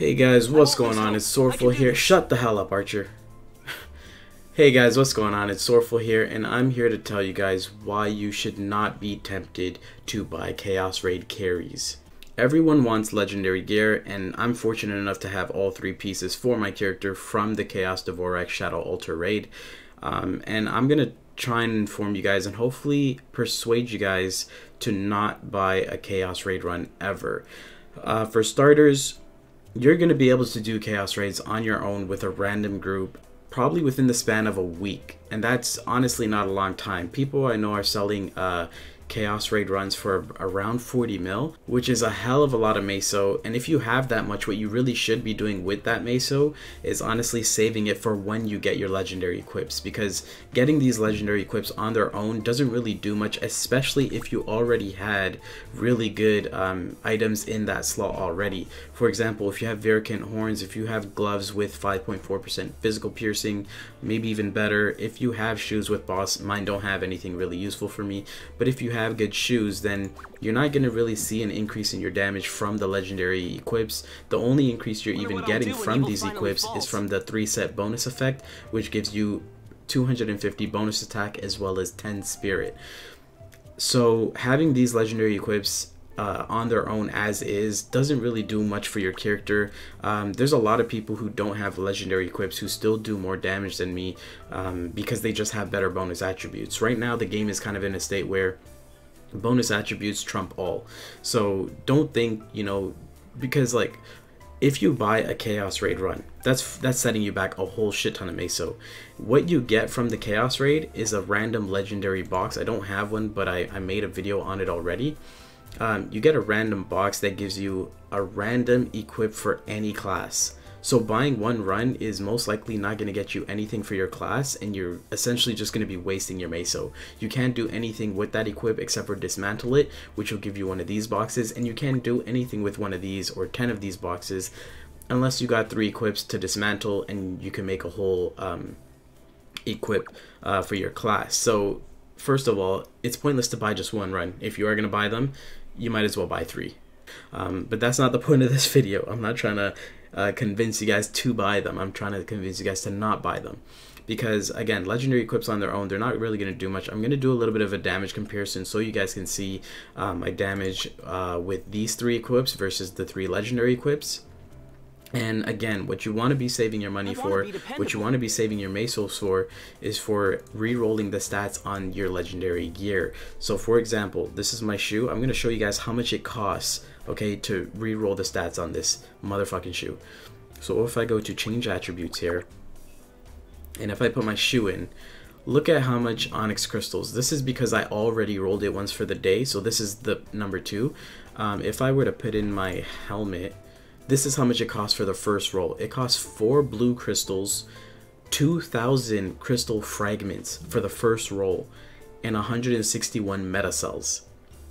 Hey guys, what's going on? It's Sorrowful here. Shut the hell up, Archer. hey guys, what's going on? It's Sorrowful here, and I'm here to tell you guys why you should not be tempted to buy Chaos Raid carries. Everyone wants legendary gear, and I'm fortunate enough to have all three pieces for my character from the Chaos Devorak Shadow Altar Raid. Um, and I'm gonna try and inform you guys and hopefully persuade you guys to not buy a Chaos Raid run ever. Uh, for starters, you're going to be able to do chaos raids on your own with a random group probably within the span of a week. And that's honestly not a long time. People i know are selling uh, chaos raid runs for around 40 mil which is a hell of a lot of meso. And if you have that much what you really should be doing with that meso is honestly saving it for when you get your legendary equips because getting these legendary equips on their own doesn't really do much especially if you already had really good um, items in that slot already. For example if you have Varrekant horns if you have gloves with 5.4% physical piercing maybe even better. If you have shoes with boss mine don't have anything really useful for me. But if you have have good shoes, then you're not going to really see an increase in your damage from the legendary equips. The only increase you're even getting from these equips falls. is from the 3 set bonus effect, which gives you 250 bonus attack as well as 10 spirit. So having these legendary equips uh, on their own as is doesn't really do much for your character. Um, there's a lot of people who don't have legendary equips who still do more damage than me um, because they just have better bonus attributes. Right now the game is kind of in a state where bonus attributes trump all. So don't think, you know, because like if you buy a chaos raid run, that's that's setting you back a whole shit ton of meso. What you get from the chaos raid is a random legendary box. I don't have one, but I, I made a video on it already. Um, you get a random box that gives you a random equip for any class. So buying one run is most likely not going to get you anything for your class and you're essentially just going to be wasting your meso. You can't do anything with that equip except for dismantle it, which will give you one of these boxes, and you can't do anything with one of these or 10 of these boxes unless you got three equips to dismantle and you can make a whole um, equip uh, for your class. So first of all, it's pointless to buy just one run. If you are going to buy them, you might as well buy three. Um, but that's not the point of this video. I'm not trying to uh, convince you guys to buy them. I'm trying to convince you guys to not buy them. Because again, legendary equips on their own, they're not really going to do much. I'm going to do a little bit of a damage comparison so you guys can see um, my damage uh, with these three equips versus the three legendary equips. And again, what you want to be saving your money for, what you want to be saving your mesos for, is for re-rolling the stats on your legendary gear. So for example, this is my shoe. I'm going to show you guys how much it costs, okay, to re-roll the stats on this motherfucking shoe. So if I go to change attributes here, and if I put my shoe in, look at how much onyx crystals. This is because I already rolled it once for the day, so this is the number two. Um, if I were to put in my helmet, this is how much it costs for the first roll. It costs 4 blue crystals, 2,000 crystal fragments for the first roll, and 161 meta cells.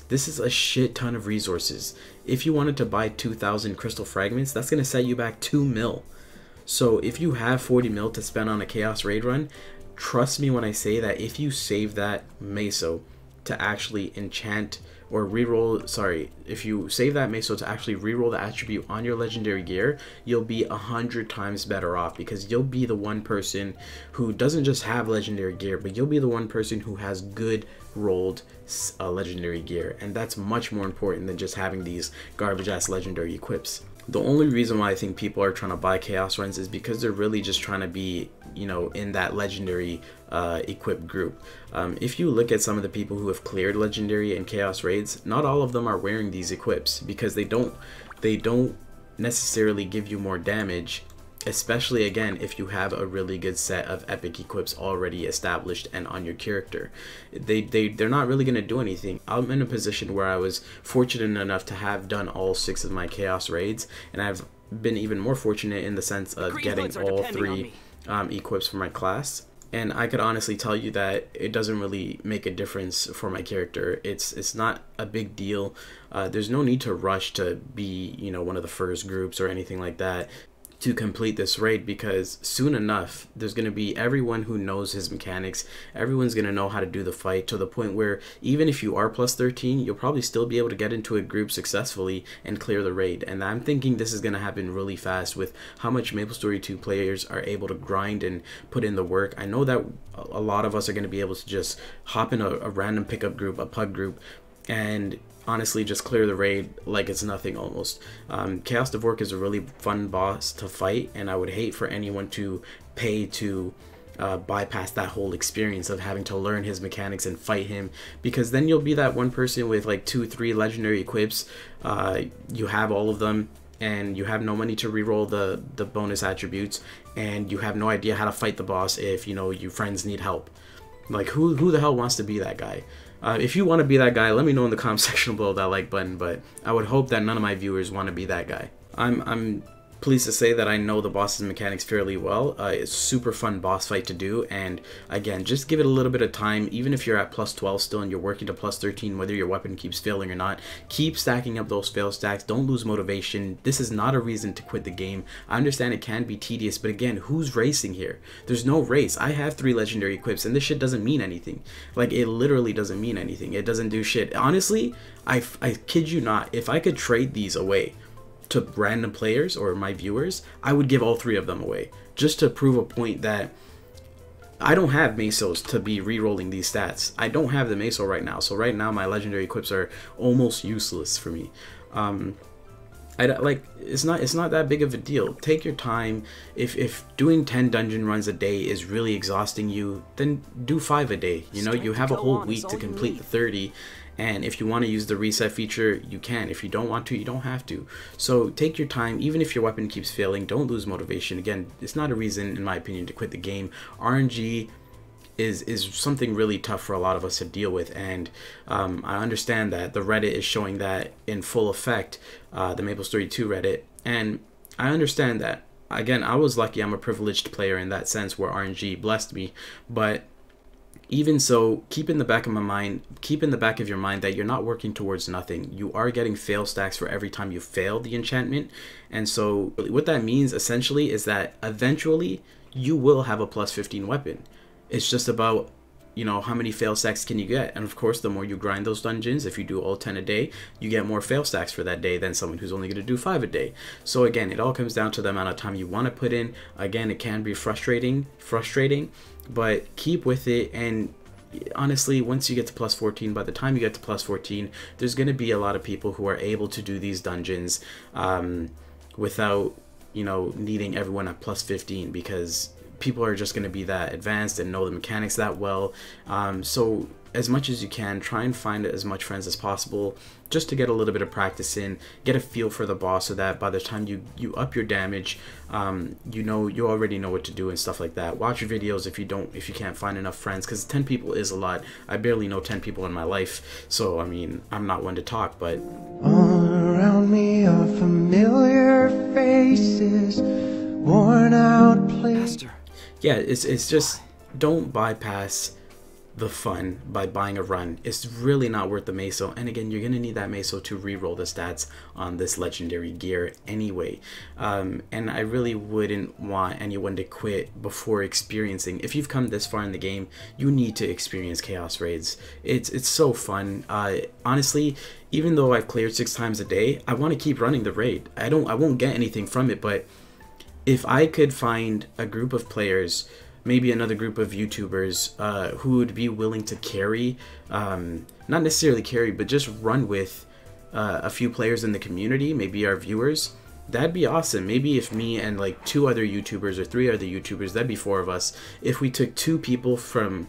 This is a shit ton of resources. If you wanted to buy 2,000 crystal fragments, that's going to set you back 2 mil. So if you have 40 mil to spend on a Chaos Raid run, trust me when I say that if you save that Meso to actually enchant or reroll sorry if you save that meso to actually reroll the attribute on your legendary gear you'll be a hundred times better off because you'll be the one person who doesn't just have legendary gear but you'll be the one person who has good rolled uh, legendary gear. And that's much more important than just having these garbage ass legendary equips. The only reason why I think people are trying to buy Chaos runs is because they're really just trying to be, you know, in that legendary uh, equipped group. Um, if you look at some of the people who have cleared legendary and Chaos raids, not all of them are wearing these equips because they don't, they don't necessarily give you more damage especially again if you have a really good set of epic equips already established and on your character. They, they they're not really going to do anything. I'm in a position where i was fortunate enough to have done all six of my chaos raids and i've been even more fortunate in the sense of getting all three um, equips for my class and I could honestly tell you that it doesn't really make a difference for my character. It's it's not a big deal. Uh, there's no need to rush to be you know one of the first groups or anything like that to complete this raid because soon enough there's going to be everyone who knows his mechanics. Everyone's going to know how to do the fight to the point where even if you are plus 13 you'll probably still be able to get into a group successfully and clear the raid. And i'm thinking this is going to happen really fast with how much maple story 2 players are able to grind and put in the work. I know that a lot of us are going to be able to just hop in a, a random pickup group a pug group and honestly just clear the raid like it's nothing almost. Um, Chaos Devorak is a really fun boss to fight, and I would hate for anyone to pay to uh, bypass that whole experience of having to learn his mechanics and fight him because then you'll be that one person with like two, three legendary equips. Uh, you have all of them and you have no money to reroll the the bonus attributes and you have no idea how to fight the boss if you know your friends need help like who who the hell wants to be that guy uh, if you want to be that guy, let me know in the comment section below that like button. But I would hope that none of my viewers want to be that guy. I'm I'm pleased to say that I know the boss's mechanics fairly well. Uh, it's super fun boss fight to do, and again, just give it a little bit of time. Even if you're at plus 12 still and you're working to plus 13, whether your weapon keeps failing or not, keep stacking up those fail stacks. Don't lose motivation. This is not a reason to quit the game. I understand it can be tedious, but again, who's racing here? There's no race. I have three legendary equips, and this shit doesn't mean anything. Like, it literally doesn't mean anything. It doesn't do shit. Honestly, I, I kid you not, if I could trade these away to random players or my viewers, I would give all three of them away just to prove a point that I don't have Mesos to be re-rolling these stats. I don't have the Meso right now, so right now my legendary equips are almost useless for me. Um, I like it's not it's not that big of a deal. Take your time. If if doing 10 dungeon runs a day is really exhausting you, then do 5 a day. You know, you have a whole week to complete the 30 and if you want to use the reset feature, you can. If you don't want to, you don't have to. So take your time, even if your weapon keeps failing, don't lose motivation. Again, it's not a reason, in my opinion, to quit the game. RNG is is something really tough for a lot of us to deal with and um, I understand that the Reddit is showing that in full effect uh, the Maple Story 2 Reddit and I understand that again I was lucky I'm a privileged player in that sense where RNG blessed me but even so, keep in the back of my mind, keep in the back of your mind that you're not working towards nothing. You are getting fail stacks for every time you fail the enchantment. And so what that means essentially is that eventually you will have a plus 15 weapon. It's just about you know how many fail stacks can you get and of course the more you grind those dungeons if you do all 10 a day you get more fail stacks for that day than someone who's only going to do 5 a day so again it all comes down to the amount of time you want to put in again it can be frustrating frustrating but keep with it and honestly once you get to plus 14 by the time you get to plus 14 there's going to be a lot of people who are able to do these dungeons um, without you know needing everyone at plus 15 because people are just going to be that advanced and know the mechanics that well. Um, so as much as you can try and find as much friends as possible just to get a little bit of practice in get a feel for the boss so that by the time you you up your damage um, you know you already know what to do and stuff like that. Watch videos if you don't if you can't find enough friends because 10 people is a lot. I barely know 10 people in my life so i mean i'm not one to talk but all around me are familiar faces worn out places. Yeah it's, it's just don't bypass the fun by buying a run. It's really not worth the Meso. And again, you're going to need that Meso to re-roll the stats on this legendary gear anyway. Um, and I really wouldn't want anyone to quit before experiencing. If you've come this far in the game, you need to experience Chaos Raids. It's, it's so fun. Uh, honestly, even though I've cleared six times a day, I want to keep running the raid. I don't, I won't get anything from it, but if I could find a group of players maybe another group of YouTubers uh, who would be willing to carry, um, not necessarily carry, but just run with uh, a few players in the community, maybe our viewers. That'd be awesome. Maybe if me and like two other YouTubers or three other YouTubers, that'd be four of us. If we took two people from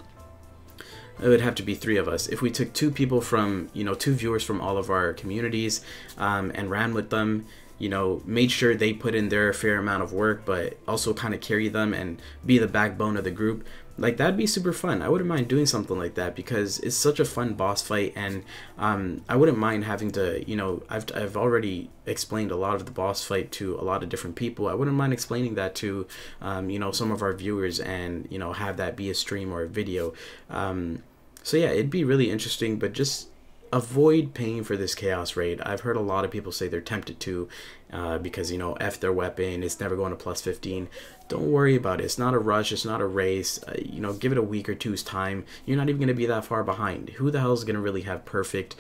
it would have to be three of us. If we took two people from, you know, two viewers from all of our communities um, and ran with them you know, made sure they put in their fair amount of work, but also kind of carry them and be the backbone of the group. Like that'd be super fun. I wouldn't mind doing something like that because it's such a fun boss fight, and um, I wouldn't mind having to, you know, I've I've already explained a lot of the boss fight to a lot of different people. I wouldn't mind explaining that to, um, you know, some of our viewers, and you know, have that be a stream or a video. Um, so yeah, it'd be really interesting, but just avoid paying for this chaos raid. I've heard a lot of people say they're tempted to uh, because, you know, F their weapon, it's never going to plus 15. Don't worry about it. It's not a rush, it's not a race. Uh, you know, give it a week or two's time. You're not even going to be that far behind. Who the hell is going to really have perfect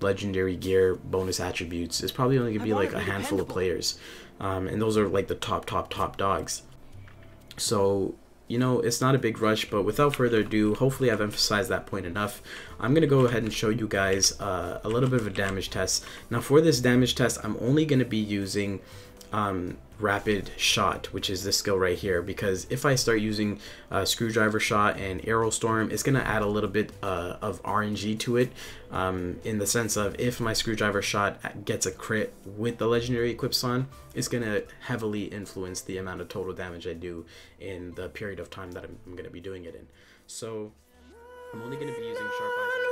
legendary gear bonus attributes? It's probably only going to be like a handful of players. Um, and those are like the top, top, top dogs. So you know, it's not a big rush, but without further ado, hopefully I've emphasized that point enough. I'm going to go ahead and show you guys uh, a little bit of a damage test. Now for this damage test, I'm only going to be using um, rapid shot which is this skill right here because if I start using uh, screwdriver shot and arrow storm it's gonna add a little bit uh, of RNG to it um, in the sense of if my screwdriver shot gets a crit with the legendary equips on it's gonna heavily influence the amount of total damage I do in the period of time that I'm, I'm gonna be doing it in. So I'm only gonna be using sharp eyes